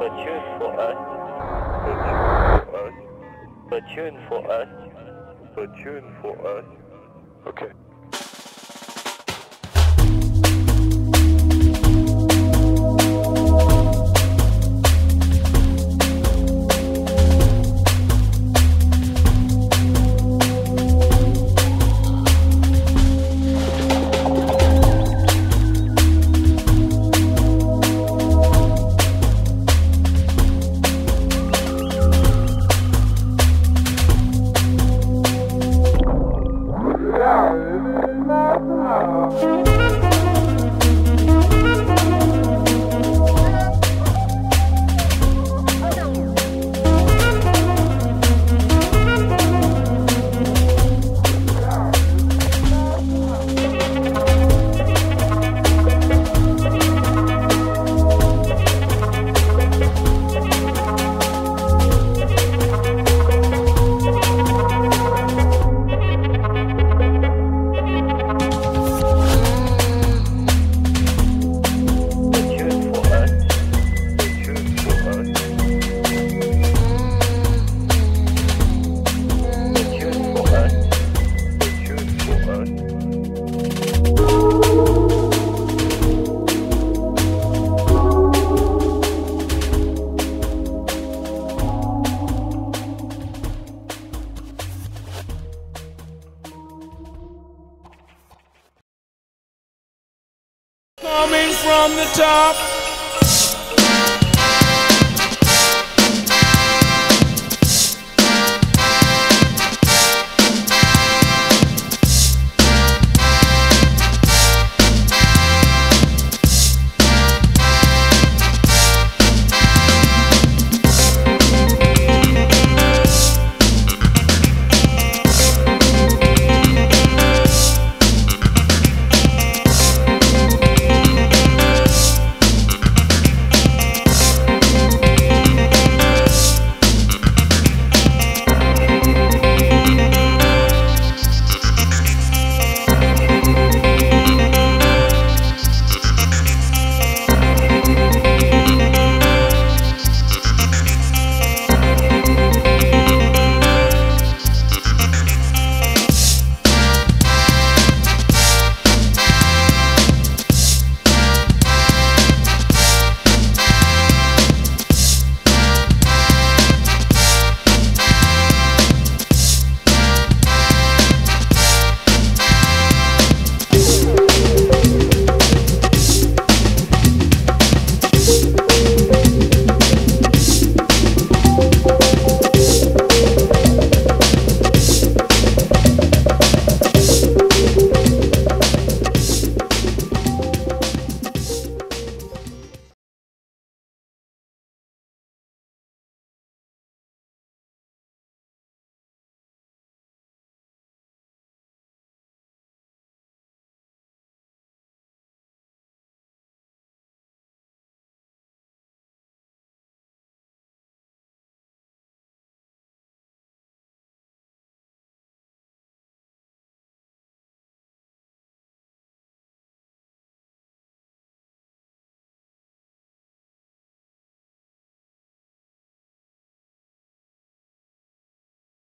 A tune for us. A tune for us. A tune for us. Okay. Coming from the top,